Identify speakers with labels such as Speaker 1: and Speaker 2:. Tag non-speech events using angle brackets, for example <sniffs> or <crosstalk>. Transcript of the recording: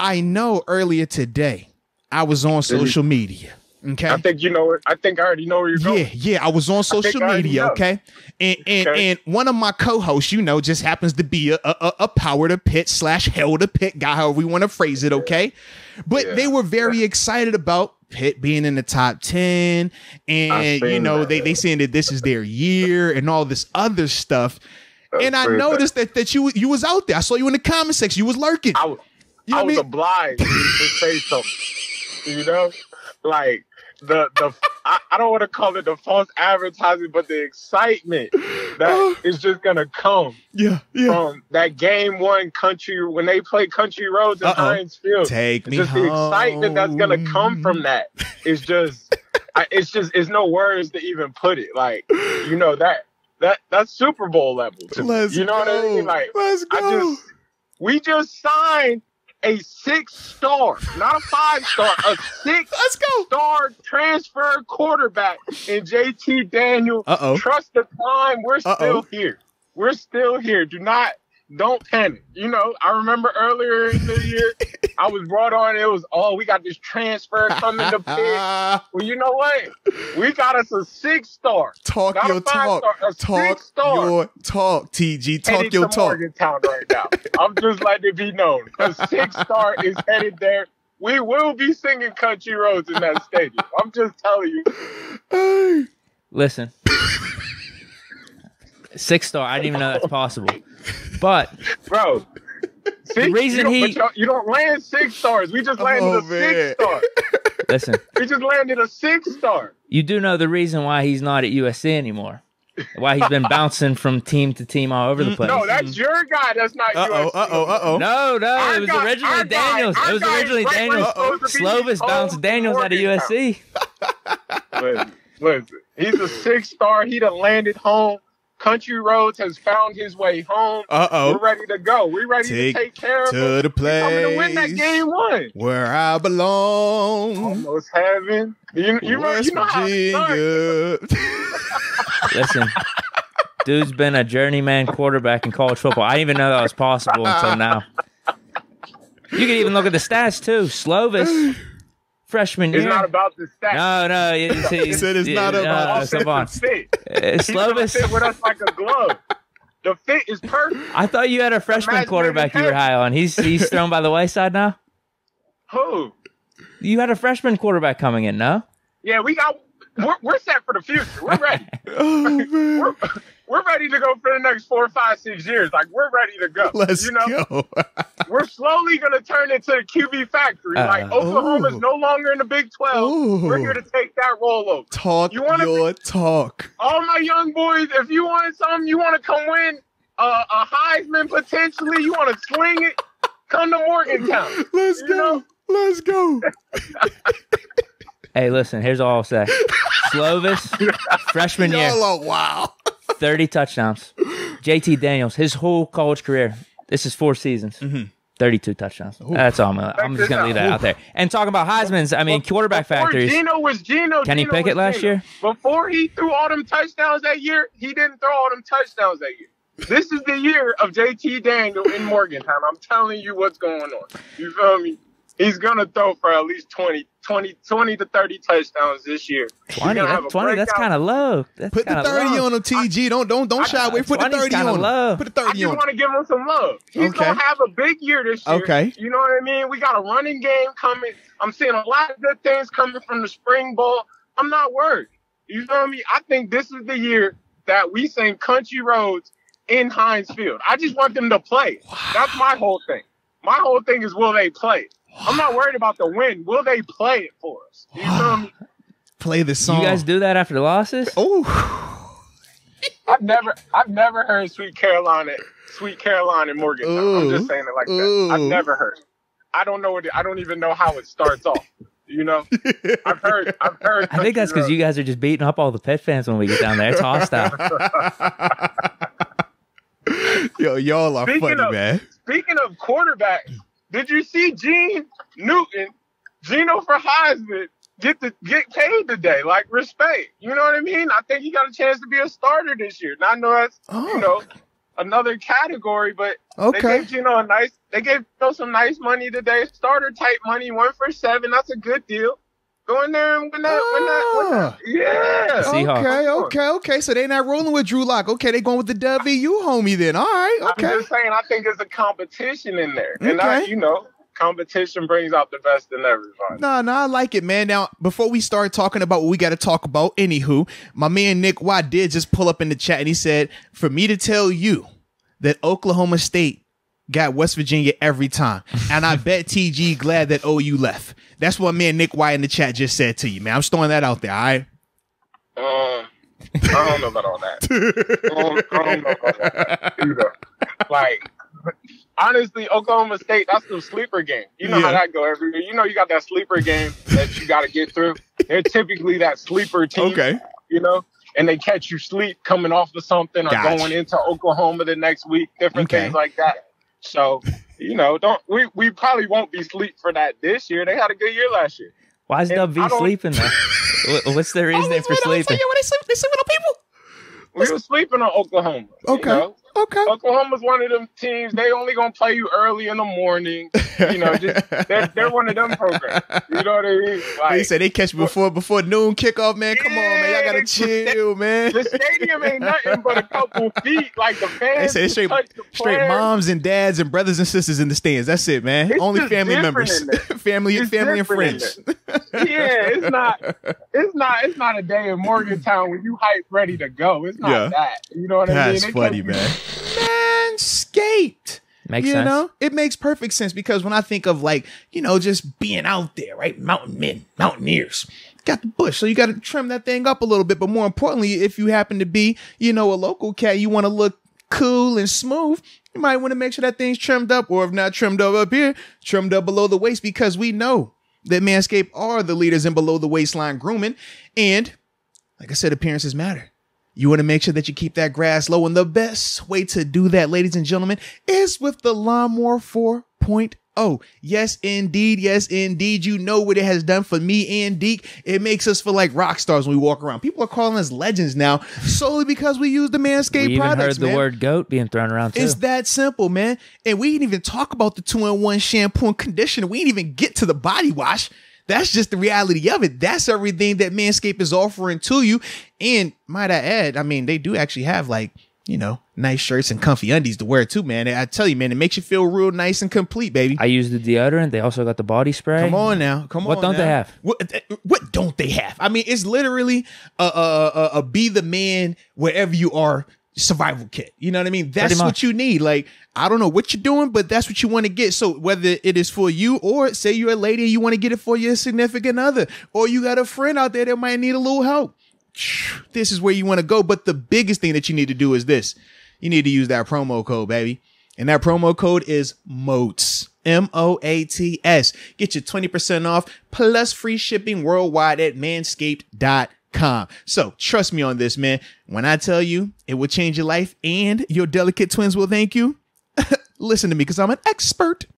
Speaker 1: I know earlier today I was on social media. Okay.
Speaker 2: I think you know. where- I think I already know where you're going.
Speaker 1: Yeah, yeah. I was on social media, okay? And and
Speaker 2: Okay.
Speaker 1: and one of my co-hosts, you know, just happens to be a a, a- power to Pitt slash hell to Pitt guy, however we want to phrase it, okay? But
Speaker 2: Yeah.
Speaker 1: they were very excited about Pitt being in the top 10 and you know
Speaker 2: that.
Speaker 1: they they saying that this is their year and all this other stuff. and I
Speaker 2: seen that.
Speaker 1: noticed that that you you was out there. I saw you in the comment section. You was lurking.
Speaker 2: I,
Speaker 1: You know
Speaker 2: I was
Speaker 1: mean?
Speaker 2: obliged to say something. You know, like the the I, I don't want to call it the false advertising, but the excitement that uh, is just gonna come
Speaker 1: Yeah, yeah.
Speaker 2: from that game one country when they play Country Roads in. Heinz Field.
Speaker 1: Take me
Speaker 2: just the excitement that's gonna come from
Speaker 1: home.
Speaker 2: that is just I, it's just it's no words to even put it like you know that that that's super bowl level to me.
Speaker 1: Let's
Speaker 2: you know what I mean like
Speaker 1: Let's
Speaker 2: I
Speaker 1: go.
Speaker 2: just we just signed a six star not a five star a six <laughs>
Speaker 1: Let's go.
Speaker 2: star transfer quarterback in JT Daniel
Speaker 1: Uh-oh.
Speaker 2: trust the time we're
Speaker 1: Uh-oh.
Speaker 2: still here we're still here do not don't panic you know I remember earlier in the year I was brought on. It was, oh, we got this transfer coming to Pitt. <laughs> Well, you know what? We got us a six star.
Speaker 1: talk
Speaker 2: Not
Speaker 1: your
Speaker 2: five
Speaker 1: talk.
Speaker 2: star, a
Speaker 1: Talk
Speaker 2: six star.
Speaker 1: your talk, TG. Talk
Speaker 2: Headed
Speaker 1: your
Speaker 2: to
Speaker 1: talk.
Speaker 2: Morgantown right now. I'm just letting it be known. A six star is headed there. We will be singing country roads in that stadium. I'm just telling you.
Speaker 3: Listen, six star. I didn't even know that's possible. But
Speaker 2: Bro. See,
Speaker 3: The reason
Speaker 2: you don't,
Speaker 3: he-
Speaker 2: y'all- don't land six stars. We just landed
Speaker 1: Oh,
Speaker 2: a
Speaker 1: man.
Speaker 2: six star.
Speaker 3: listen,
Speaker 2: We just landed a six star.
Speaker 3: you do know the reason why he's not at USC anymore. Why he's been bouncing from team to team all over the place.
Speaker 2: No, that's your guy. That's not
Speaker 1: Uh oh.
Speaker 2: USC.
Speaker 1: Uh oh. Uh oh.
Speaker 3: No, no,
Speaker 2: Our
Speaker 3: it was
Speaker 2: guy-
Speaker 3: originally
Speaker 2: our guy-
Speaker 3: Daniels. It was originally Daniels.
Speaker 2: he's supposed to be.
Speaker 3: Slovis bounced Daniels out of USC.
Speaker 2: Listen, listen, he's a six star. He'd have landed home. Country Roads has found his way home.
Speaker 1: Uh oh.
Speaker 2: We're ready to go. We're ready
Speaker 1: Take
Speaker 2: to take care of
Speaker 1: To
Speaker 2: him.
Speaker 1: the
Speaker 2: We're coming to win that game one.
Speaker 1: where I belong.
Speaker 2: Almost heaven. You, you, know,
Speaker 1: West
Speaker 2: you know how.
Speaker 1: Virginia. <laughs>
Speaker 3: Listen, dude's been a journeyman quarterback in college football. I didn't even know that was possible until now. You can even look at the stats too. Slovis, freshman
Speaker 2: It's
Speaker 3: year.
Speaker 2: not about the stats.
Speaker 3: no, no, you see, <laughs>
Speaker 1: He said it's not about
Speaker 3: no, come on. Slovis,
Speaker 2: fit with us like a glove. The fit is perfect.
Speaker 3: I thought you had a freshman
Speaker 2: Imagine
Speaker 3: quarterback you were high on. He's he's thrown by the wayside now.
Speaker 2: Who?
Speaker 3: You had a freshman quarterback coming in, no?
Speaker 2: Yeah, we got. We're, we're set for the future. We're ready.
Speaker 1: Oh <laughs> man. <laughs>
Speaker 2: we're, we're ready to go for the next four, five, six years. Like we're ready to go.
Speaker 1: Let's
Speaker 2: you know,
Speaker 1: go. <laughs>
Speaker 2: we're slowly gonna turn into the QB factory.
Speaker 3: Uh,
Speaker 2: like Oklahoma's
Speaker 1: ooh.
Speaker 2: no longer in the Big Twelve.
Speaker 1: Ooh.
Speaker 2: We're here to take that role over.
Speaker 1: Talk
Speaker 2: You wanna
Speaker 1: your talk.
Speaker 2: All my young boys, if you want something, you want to come win a, a Heisman potentially, you want to swing it, come to Morgantown. <laughs>
Speaker 1: Let's
Speaker 2: You
Speaker 1: go.
Speaker 2: know?
Speaker 1: Let's go.
Speaker 3: Hey, listen, here's all I'll say. <laughs> Slovis, freshman year,
Speaker 1: Y'all are wow.
Speaker 3: 30 touchdowns. JT Daniels, his whole college career, this is four seasons.
Speaker 1: Mm-hmm.
Speaker 3: 32 touchdowns. That's all I'm, gonna- I'm just going to leave that out there. And talking about Heisman's, I mean, quarterback
Speaker 2: Before
Speaker 3: factories.
Speaker 2: Geno was Geno.
Speaker 3: Kenny
Speaker 2: Geno
Speaker 3: Pickett last
Speaker 2: Geno.
Speaker 3: year?
Speaker 2: Before he threw all them touchdowns that year, he didn't throw all them touchdowns that year. This is the year of JT Daniel in Morgantown. I'm telling you what's going on. You feel me? He's gonna throw for at least 20, 20, 20 to 30 touchdowns this year.
Speaker 3: 20,
Speaker 2: gonna
Speaker 3: that, 20 that's kind of low. That's
Speaker 1: Put the 30
Speaker 3: low.
Speaker 1: on him, TG. Don't don't don't shy away. Put the 30
Speaker 3: kinda
Speaker 1: on
Speaker 3: low.
Speaker 1: him. Put the
Speaker 2: thirty
Speaker 1: I
Speaker 2: just
Speaker 1: on
Speaker 2: want to give him some love. He's
Speaker 1: Okay.
Speaker 2: gonna have a big year this year.
Speaker 1: Okay.
Speaker 2: You know what I mean? We got a running game coming. I'm seeing a lot of good things coming from the spring ball. I'm not worried. You know me? I mean? I think this is the year that we sing country roads in Heinz Field. I just want them to play. That's my whole thing. My whole thing is will they play? I'm not worried about the win. Will they play it for us? You feel me? <sighs>
Speaker 1: Play the song.
Speaker 3: You guys do that after the losses?
Speaker 1: Oh. <laughs>
Speaker 2: I've never I've never heard Sweet Carolina Sweet Carolina in Morgantown. I'm just saying it like that. I've never heard. I don't know what it, I don't even know how it starts off. You know? <laughs> I've heard I've heard
Speaker 3: I think that's because you guys are just beating up all the Pitt fans when we get down there. It's hostile. <laughs>
Speaker 1: Yo, y'all are
Speaker 2: Speaking
Speaker 1: funny,
Speaker 2: of-
Speaker 1: man.
Speaker 2: Speaking of quarterbacks, did you see Gene Newton, Geno for Heisman, get the get paid today? Like respect. You know what I mean? I think he got a chance to be a starter this year. Now I know that's
Speaker 1: Oh.
Speaker 2: you know, another category, but they
Speaker 1: Okay.
Speaker 2: gave Geno a nice. They gave Geno some nice money today. Starter type money, one for seven. That's a good deal. Go in there and win that. Win that, win
Speaker 1: Ah.
Speaker 2: that. Yeah.
Speaker 3: Seahawks.
Speaker 1: Okay, okay, okay. So they're not rolling with Drew Lock. Okay, they going with the WVU homie then. All right, Okay.
Speaker 2: I'm
Speaker 1: okay.
Speaker 2: just saying. I think it's a competition in there, and I, you know, competition brings out the best in everybody.
Speaker 1: No, no, I like it, man. Now, before we start talking about what we got to talk about, anywho, my man Nick Watt did just pull up in the chat and he said, for me to tell you that Oklahoma State got West Virginia every time. And I <laughs> bet TG glad that OU left. That's what man Nick White in the chat just said to you, man. I'm just throwing that out there, all right?
Speaker 2: Um, I don't know about all that. I <laughs> don't, I don't know about that either. Like, honestly, Oklahoma State, that's the sleeper game. You know how that go every year. You know you got that sleeper game that you got to get through. They're typically that sleeper team,
Speaker 1: Okay.
Speaker 2: you know, and they catch you sleep coming off of something or
Speaker 1: Gotcha.
Speaker 2: going into Oklahoma the next week, different
Speaker 1: Okay.
Speaker 2: things like that. So, you know, don't we, we probably won't be sleep for that this year. They had a good year last year.
Speaker 3: Why is
Speaker 2: And
Speaker 3: Dub V
Speaker 2: I
Speaker 3: sleeping though? What's the <laughs> reason for
Speaker 1: when I say,
Speaker 3: sleeping?
Speaker 1: yeah, when they sleep, they sleep with the people.
Speaker 2: We were sleeping on Oklahoma. you
Speaker 1: Okay.
Speaker 2: know?
Speaker 1: Okay.
Speaker 2: Oklahoma's one of them teams. They only gonna play you early in the morning. You know, just they're, they're one of them programs. You know what I mean?
Speaker 1: They
Speaker 2: Like
Speaker 1: said they catch before before noon kickoff, man. Come on, man. Y'all gotta
Speaker 2: Yeah,
Speaker 1: chill, man.
Speaker 2: the stadium ain't nothing but a couple feet. Like the fans.
Speaker 1: They
Speaker 2: say
Speaker 1: straight,
Speaker 2: the
Speaker 1: straight moms and dads and brothers and sisters in the stands. That's it, man.
Speaker 2: It's
Speaker 1: Only family members, <laughs> family,
Speaker 2: It's
Speaker 1: family and friends.
Speaker 2: Yeah, it's not. It's not. It's not a day in Morgantown when you hype ready to go. It's not
Speaker 1: Yeah.
Speaker 2: that. You know what I mean?
Speaker 1: That's funny, man.
Speaker 3: Makes
Speaker 1: you
Speaker 3: sense.
Speaker 1: know, it makes perfect sense because when I think of like, you know, just being out there, right? Mountain men, mountaineers. Got the bush, so you got to trim that thing up a little bit. But more importantly, if you happen to be, you know, a local cat, you want to look cool and smooth. You might want to make sure that thing's trimmed up, or if not trimmed up up here, trimmed up below the waist, because we know that Manscaped are the leaders in below the waistline grooming. And like I said, appearances matter. You want to make sure that you keep that grass low. And the best way to do that, ladies and gentlemen, is with the Lawnmower 4.0. Yes, indeed. Yes, indeed. You know what it has done for me and Deke. It makes us feel like rock stars when we walk around. People are calling us legends now solely because we use the Manscaped
Speaker 3: We even
Speaker 1: products,
Speaker 3: heard the
Speaker 1: man.
Speaker 3: word goat being thrown around too.
Speaker 1: It's that simple, man. And we didn't even talk about the two in one shampoo and conditioner. We didn't even get to the body wash. That's just the reality of it. That's everything that Manscaped is offering to you. And might I add, I mean, they do actually have like, you know, nice shirts and comfy undies to wear too, man. I tell you, man, it makes you feel real nice and complete, baby.
Speaker 3: I use the deodorant. They also got the body spray.
Speaker 1: Come on now, come
Speaker 3: What
Speaker 1: on.
Speaker 3: What don't they have?
Speaker 1: What, what don't they have? I mean, it's literally a, a, a, a be the man wherever you are survival kit. You know what I mean? That's what you need. Like, I don't know what you're doing, but that's what you want to get. So whether it is for you or say you're a lady and you want to get it for your significant other, or you got a friend out there that might need a little help, <sniffs> this is where you want to go. But the biggest thing that you need to do is this. You need to use that promo code, baby. And that promo code is MOATS. M O A T S. Get you 20% off plus free shipping worldwide at manscaped.com. So trust me on this, man. When I tell you it will change your life and your delicate twins will thank you, <laughs> listen to me because I'm an expert.